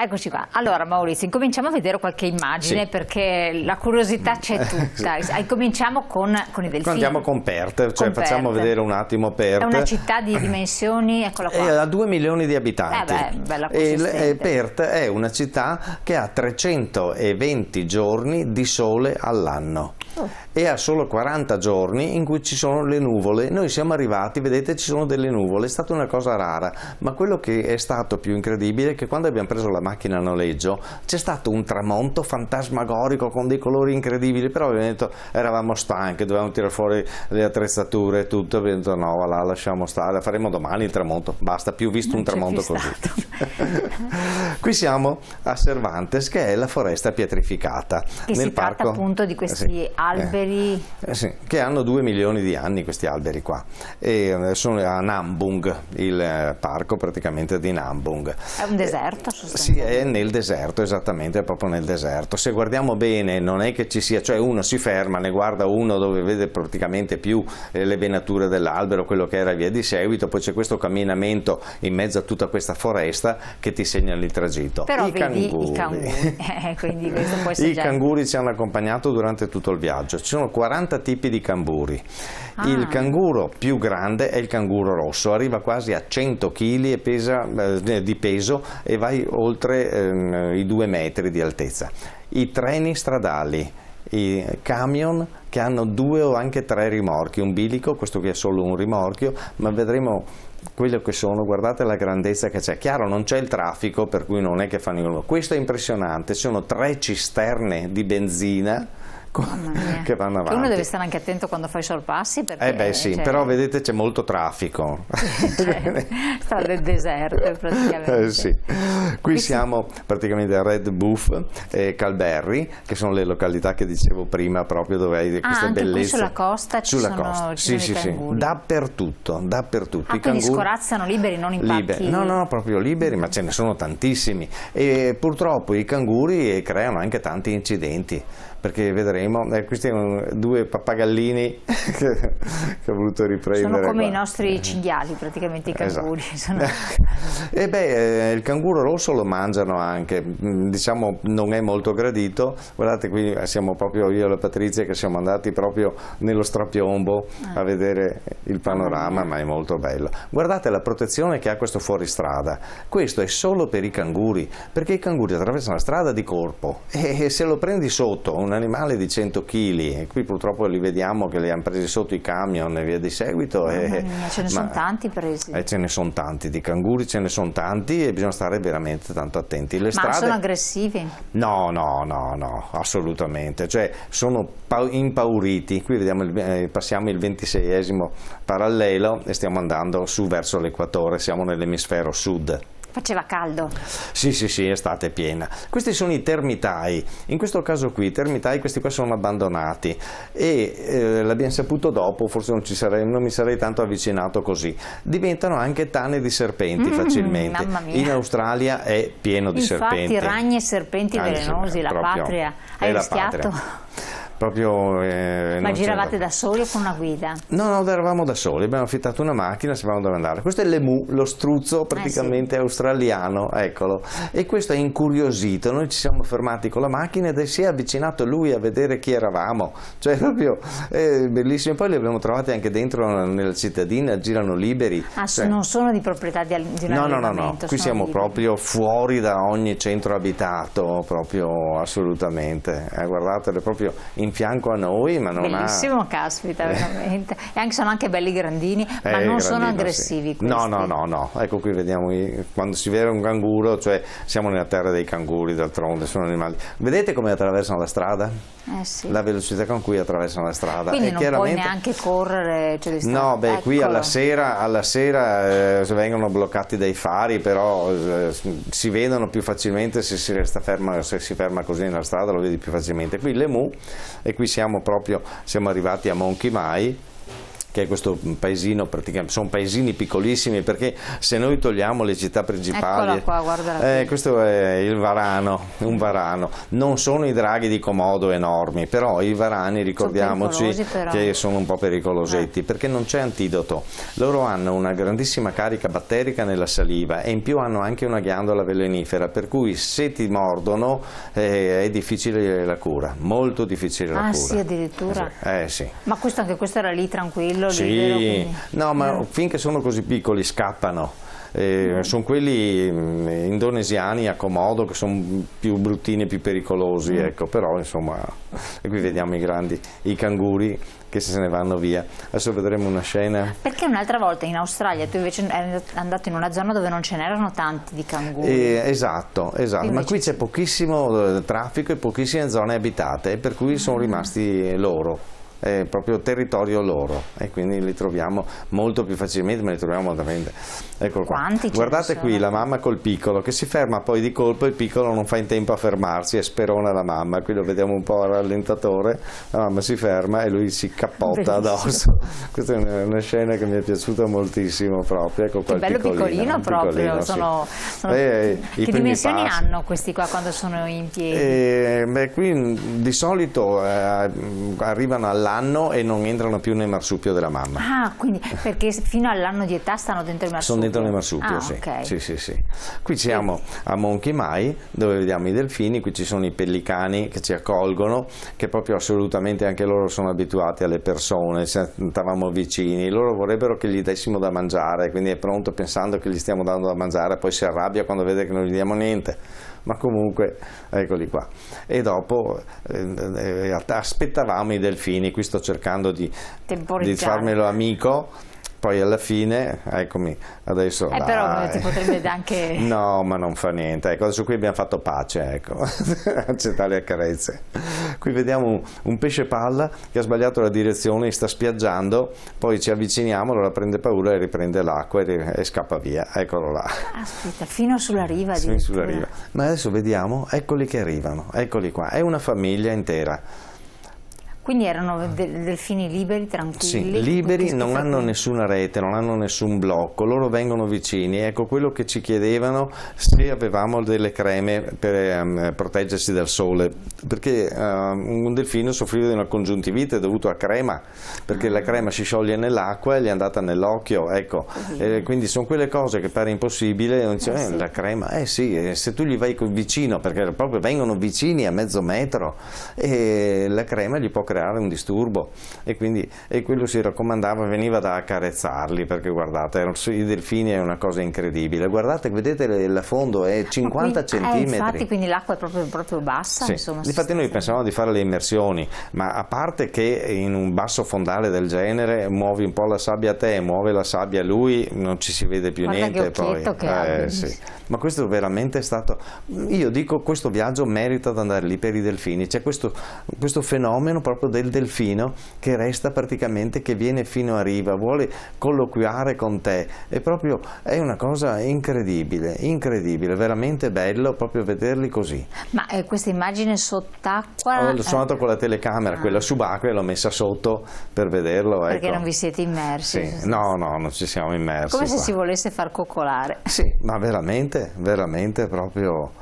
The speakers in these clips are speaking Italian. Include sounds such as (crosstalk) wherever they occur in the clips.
Eccoci qua. Allora Maurizio, incominciamo a vedere qualche immagine Sì. perché la curiosità c'è (laughs) tutta. Cominciamo con, con i delfini. Andiamo con Perth, cioè Con facciamo Perth. vedere un attimo Perth. È una città di dimensioni, eccola qua. Eh, ha 2 milioni di abitanti. Eh beh, bella e Perth è una città che ha 320 giorni di sole all'anno. Oh. E ha solo 40 giorni in cui ci sono le nuvole. Noi siamo arrivati, vedete, ci sono delle nuvole, è stata una cosa rara, ma quello che è stato più incredibile è che quando abbiamo preso la macchina a noleggio c'è stato un tramonto fantasmagorico con dei colori incredibili, però ovviamente eravamo stanchi, dovevamo tirare fuori le attrezzature e tutto, abbiamo detto no, va là, lasciamo stare, faremo domani il tramonto, basta, più visto Non un tramonto così. (laughs) Qui siamo a Cervantes, che è la foresta pietrificata. Che si nel tratta parco- appunto di questi Eh, sì. alberi. Eh sì, che hanno due milioni di anni questi alberi qua. E eh, sono a Nambung, il eh, parco praticamente di Nambung. È un deserto Sì. È nel deserto, esattamente, è proprio nel deserto. Se guardiamo bene, non è che ci sia, cioè uno si ferma, ne guarda uno dove vede praticamente più eh, le venature dell'albero, quello che era via di seguito, poi c'è questo camminamento in mezzo a tutta questa foresta che ti segnala il tragitto. Però I vedi i canguri. canguri, (laughs) eh, I canguri ci hanno accompagnato durante tutto il viaggio. Ci sono 40 tipi di canguri. Ah. Il canguro più grande è il canguro rosso, arriva quasi a 100 kg e pesa, eh, di peso e vai oltre ehm, i 2 metri di altezza. I treni stradali, i camion che hanno due o anche tre rimorchi, un bilico, questo qui è solo un rimorchio, ma vedremo quello che sono, guardate la grandezza che c'è. Chiaro, non c'è il traffico, per cui non è che fanno... Questo è impressionante, sono tre cisterne di benzina. (laughs) che vanno Che avanti. uno deve stare anche attento quando fa i sorpassi perché... Eh beh sì, cioè, però vedete c'è molto traffico. (laughs) cioè, sta nel deserto praticamente. Eh sì. Qui siamo praticamente a Red Buff e Calberry, che sono le località che dicevo prima, proprio dove hai queste Ah, qui bellezze. sulla costa ci Sulla sono- costa. ci Sì, sì, sì. Dappertutto, dappertutto. Ah, I quindi canguri- scorazzano liberi, non in Liberi. pacchi? No, no, proprio liberi, ma ce ne sono tantissimi. E purtroppo i canguri eh, creano anche tanti incidenti, perché vedremo, eh, questi sono due pappagallini (laughs) che, che ho voluto riprendere. Sono come qua. i nostri cinghiali praticamente i canguri. (laughs) Esatto. E beh, eh, il canguro rosso lo mangiano anche, Mm, diciamo non è molto gradito. Guardate qui eh, siamo proprio io e la Patrizia che siamo andati proprio nello strapiombo Ah. a vedere il panorama, ma è molto bello. Guardate la protezione che ha questo fuoristrada. Questo è solo per i canguri, perché i canguri attraversano la strada di corpo e se lo prendi sotto un animale di 100 kg, e qui purtroppo li vediamo che li hanno presi sotto i camion e via di seguito. e- Mamma mia, ce ne sono tanti presi. eh, ce ne sono tanti, di canguri ce ne sono tanti e bisogna stare veramente tanto attenti. Le Ma strade... sono aggressivi? No, no, no, no, assolutamente, cioè sono pau- impauriti. Qui vediamo il- eh, passiamo il 26esimo parallelo e stiamo andando su verso l'equatore, siamo nell'emisfero sud. Faceva caldo. Sì, sì, sì, estate piena. Questi sono i termitai. In questo caso qui, i termitai, questi qua sono abbandonati e eh, l'abbiamo saputo dopo, forse non, ci sarei, non mi sarei tanto avvicinato così. Diventano anche tane di serpenti Mm, facilmente. mamma mia. In Australia è pieno di Infatti serpenti. ragni e serpenti e velenosi, la patria. Hai rischiato? Proprio, eh, Ma giravate da soli o con una guida? No, no, eravamo da soli, abbiamo affittato una macchina, sapevamo dove andare. Questo è l'emu, lo struzzo praticamente australiano, eccolo. E questo è incuriosito, noi ci siamo fermati con la macchina ed si è avvicinato lui a vedere chi eravamo. Cioè (laughs) proprio è bellissimo. Poi li abbiamo trovati anche dentro nella cittadina, girano liberi. Ah, Cioè- non sono di proprietà di, di un No, no, no, no, qui siamo liberi. proprio fuori da ogni centro abitato, proprio assolutamente. Eh, guardatele proprio in fianco a noi, ma non ha... Bellissimo, caspita, veramente. E anche, sono anche belli grandini, ma Eh, non sono grandino, aggressivi sì. No, no, no, no. Ecco qui vediamo quando si vede un canguro, cioè siamo nella terra dei canguri, d'altronde sono animali. Vedete come attraversano la strada? Eh sì. La velocità con cui attraversano la strada. Quindi E non puoi chiaramente- neanche correre. Cioè, No, beh, qui Eccolo. alla sera, alla sera eh, vengono bloccati dai fari, però eh, si vedono più facilmente se si resta ferma, se si ferma così nella strada lo vedi più facilmente. Qui l'Emu e qui siamo proprio, siamo arrivati a Monkey Mai che è questo paesino, praticamente, sono paesini piccolissimi perché se noi togliamo le città principali, qua, eh, questo è il Varano, un Varano, non sono i draghi di Comodo enormi, però i Varani ricordiamoci sono che sono un po' pericolosetti eh. perché non c'è antidoto, loro hanno una grandissima carica batterica nella saliva e in più hanno anche una ghiandola velenifera per cui se ti mordono eh, è difficile la cura, molto difficile la ah, cura. Ah sì addirittura? Eh, sì. Ma questo, anche questo era lì tranquillo? Sì, libero, quindi... no ma finché sono così piccoli scappano. Eh, mm. sono quelli mm, indonesiani a comodo che sono più bruttini e più pericolosi, mm. ecco, però insomma, e qui vediamo i grandi, i canguri che se ne vanno via. Adesso vedremo una scena. Perché un'altra volta in Australia tu invece eri andato in una zona dove non ce n'erano tanti di canguri. Eh, esatto, esatto. ma qui c'è pochissimo eh, traffico e pochissime zone abitate, per cui sono rimasti loro è proprio territorio loro e quindi li troviamo molto più facilmente, ma li troviamo veramente. Eccolo qua. Quanti Guardate qui la mamma col piccolo che si ferma poi di colpo, il piccolo non fa in tempo a fermarsi e sperona la mamma. Qui lo vediamo un po' al rallentatore, la mamma si ferma e lui si cappotta addosso. (laughs) Questa è una scena che mi è piaciuta moltissimo proprio. Ecco qua che bello piccolino, piccolino proprio. Piccolino, sono, sì. sono... Eh, che dimensioni passi. hanno questi qua quando sono in piedi? Eh, beh, qui di solito eh, arrivano alla all'anno e non entrano più nel marsupio della mamma. Ah, quindi perché fino all'anno di età stanno dentro il marsupio? Sono dentro nel marsupio, ah, sì. Okay. sì. sì, sì. Qui siamo a Monkey Mai, dove vediamo i delfini, qui ci sono i pellicani che ci accolgono, che proprio assolutamente anche loro sono abituati alle persone, stavamo vicini, loro vorrebbero che gli dessimo da mangiare, quindi è pronto pensando che gli stiamo dando da mangiare, poi si arrabbia quando vede che non gli diamo niente ma comunque eccoli qua. E dopo eh, eh aspettavamo i delfini, qui sto cercando di, di farmelo amico poi alla fine, eccomi, adesso... Eh, però ti potrebbe (laughs) anche... no, ma non fa niente, ecco, adesso qui abbiamo fatto pace, ecco, (laughs) accettare le carezze. Qui vediamo un, un, pesce palla che ha sbagliato la direzione e sta spiaggiando, poi ci avviciniamo, allora prende paura e riprende l'acqua e, e, scappa via, eccolo là. Aspetta, fino sulla riva Fino sulla riva. Ma adesso vediamo, eccoli che arrivano, eccoli qua, è una famiglia intera. Quindi erano de delfini liberi, tranquilli? Sì, liberi, non hanno nessuna rete, non hanno nessun blocco, loro vengono vicini. Ecco quello che ci chiedevano se avevamo delle creme per um, proteggersi dal sole, perché um, un delfino soffriva di una congiuntivite dovuta a crema, perché ah. la crema si scioglie nell'acqua e gli è andata nell'occhio, ecco. Eh, quindi sono quelle cose che pare impossibile, non dice, eh, sì. la crema, eh sì, eh, se tu gli vai vicino, perché proprio vengono vicini a mezzo metro, e la crema gli può creare creare un disturbo e quindi e quello si raccomandava, veniva da accarezzarli perché guardate, i delfini è una cosa incredibile, guardate, vedete il fondo è 50 qui, centimetri. Eh, infatti quindi l'acqua è proprio, proprio bassa. Sì. Insomma, infatti noi pensavamo di fare le immersioni, ma a parte che in un basso fondale del genere muovi un po' la sabbia a te, muove la sabbia a lui, non ci si vede più Guarda niente. poi. Eh, sì. Ma questo veramente è stato, io dico questo viaggio merita di andare lì per i delfini, c'è questo, questo fenomeno proprio del delfino che resta praticamente, che viene fino a riva, vuole colloquiare con te, è proprio, è una cosa incredibile, incredibile, veramente bello proprio vederli così. Ma eh, questa immagine sott'acqua? Ho suonato eh... con la telecamera, ah. quella subacquea, l'ho messa sotto per vederlo. Perché ecco. non vi siete immersi? Sì. No, no, non ci siamo immersi. Come qua. se si volesse far coccolare. Sì, ma veramente, veramente proprio,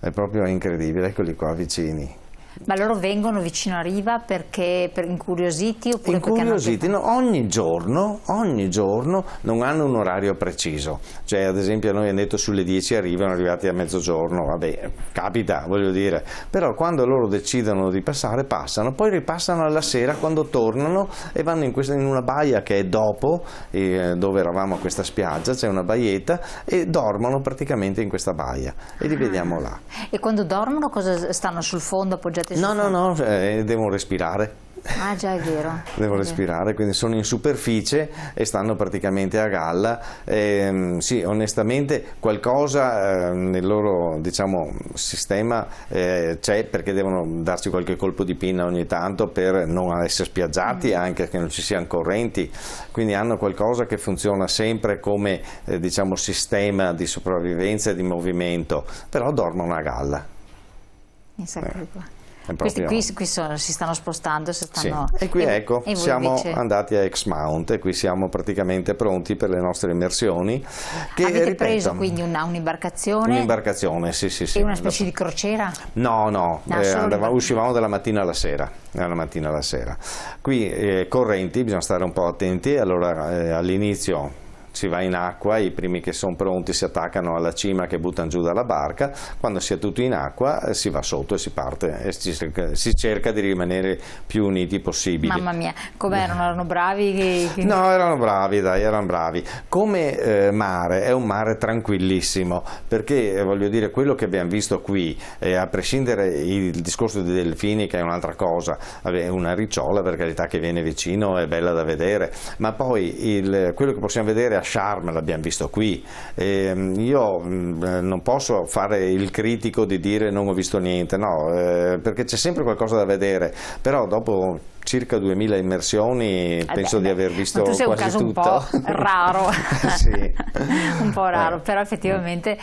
è proprio incredibile, eccoli qua vicini. Ma loro vengono vicino a riva perché per incuriositi oppure incuriositi, hanno... no, ogni giorno, ogni giorno non hanno un orario preciso, cioè ad esempio noi hanno detto sulle 10 arrivano arrivati a mezzogiorno, vabbè, capita, voglio dire, però quando loro decidono di passare, passano, poi ripassano alla sera quando tornano e vanno in, questa, in una baia che è dopo, eh, dove eravamo a questa spiaggia, c'è una baietta e dormono praticamente in questa baia e li ah. vediamo là. E quando dormono cosa stanno sul fondo appoggiati No, no, no, eh, devono respirare. Ah già è vero. (laughs) Devo respirare, quindi sono in superficie e stanno praticamente a galla. Eh, sì, onestamente qualcosa eh, nel loro diciamo, sistema eh, c'è perché devono darci qualche colpo di pinna ogni tanto per non essere spiaggiati, mm. anche che non ci siano correnti, quindi hanno qualcosa che funziona sempre come eh, diciamo, sistema di sopravvivenza e di movimento, però dormono a galla. Mi sa che qua. Questi qui, qui sono, si stanno spostando. Si stanno... Sì. E qui e, ecco, e siamo invece... andati a X-Mount e qui siamo praticamente pronti per le nostre immersioni. Che, Avete ripeto, preso quindi un'imbarcazione? Un'imbarcazione, sì, sì, sì. E una specie di crociera? No, no, no eh, andava, uscivamo dalla mattina alla sera. Dalla mattina alla sera. Qui eh, correnti, bisogna stare un po' attenti, allora eh, all'inizio si va in acqua, i primi che sono pronti si attaccano alla cima che buttano giù dalla barca, quando si è tutto in acqua eh, si va sotto e si parte e si cerca, si cerca di rimanere più uniti possibili. Mamma mia, com'erano? Erano bravi? Che... No, erano bravi, dai, erano bravi. Come eh, mare, è un mare tranquillissimo, perché eh, voglio dire, quello che abbiamo visto qui, eh, a prescindere il discorso dei delfini che è un'altra cosa, una ricciola per carità che viene vicino è bella da vedere, ma poi il, quello che possiamo vedere a charme, l'abbiamo visto qui. E mm, io eh, non posso fare il critico di dire non ho visto niente, no, eh, perché c'è sempre qualcosa da vedere, però dopo circa 2000 immersioni eh penso beh, di aver visto tu sei quasi un caso tutto. (laughs) (laughs) un po' raro un po' raro però effettivamente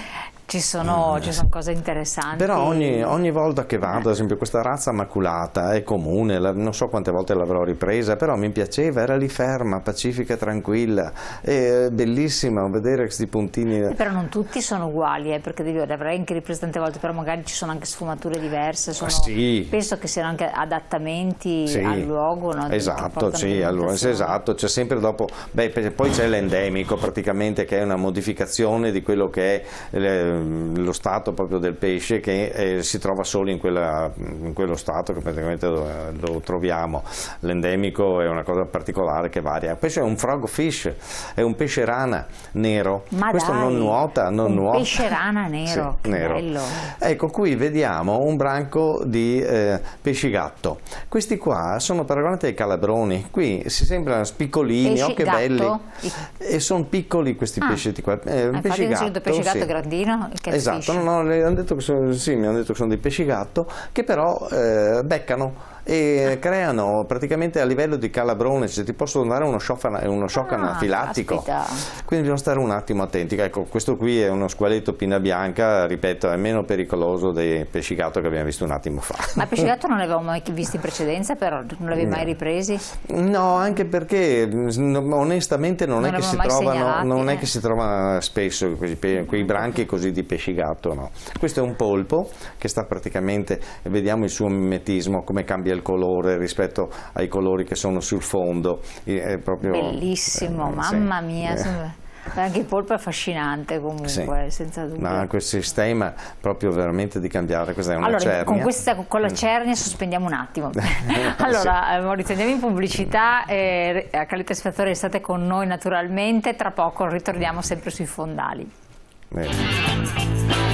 ci sono, mm. ci sono, cose interessanti. Però ogni, ogni, volta che vado, ad esempio questa razza maculata è comune, la, non so quante volte l'avrò ripresa, però mi piaceva, era lì ferma, pacifica, tranquilla, è bellissima vedere questi puntini. Eh, però non tutti sono uguali, eh, perché devi, l'avrei anche ripresa tante volte, però magari ci sono anche sfumature diverse, sono, sì. penso che siano anche adattamenti sì. al luogo. No? Esatto, sì, esatto, c'è sempre dopo, beh, poi c'è l'endemico praticamente che è una modificazione di quello che è eh, Ehm, lo stato proprio del pesce che eh, si trova solo in, quella, in, quello stato che praticamente lo, lo troviamo. L'endemico è una cosa particolare che varia. Il pesce è un frogfish, è un pesce rana nero. Ma Questo dai, non nuota, non un nuota. pesce rana nero, (laughs) sì, nero. Ecco, qui vediamo un branco di eh, pesci gatto. Questi qua sono paragonati ai calabroni. Qui si sembrano piccolini, pesci oh che gatto? belli. E sono piccoli questi ah. pesci qua. Eh, ah, pesci gatto, pesce gatto sì. grandino esatto, no, no, hanno detto che sono, sì, mi hanno detto che sono dei pesci gatto che però eh, beccano e creano praticamente a livello di calabrone, cioè ti possono dare uno shock, uno shock ah, anafilattico. Caspita. Quindi bisogna stare un attimo attenti. Ecco, questo qui è uno squaletto pinna bianca, ripeto, è meno pericoloso dei pesci gatto che abbiamo visto un attimo fa. Ma pesci gatto (laughs) non li avevamo mai visti in precedenza, però non li avevi mai ripresi? No, anche perché onestamente non, non, è, che si trovano, non eh. è che si trovano spesso quei, quei branchi così di pesci gatto. No. Questo è un polpo che sta praticamente, vediamo il suo mimetismo, come cambia il colore rispetto ai colori che sono sul fondo. Proprio, Bellissimo, eh, mamma sì. mia. Eh. Anche il polpo è affascinante comunque, sì. senza dubbio. No, questo sistema proprio veramente di cambiare, questa è una allora, cernia. Con, questa, con la mm. cernia sospendiamo un attimo. (laughs) (laughs) allora, sì. Eh, Maurizio, andiamo in pubblicità, eh, a Calite Sfatore state con noi naturalmente, tra poco ritorniamo sempre sui fondali. Bene.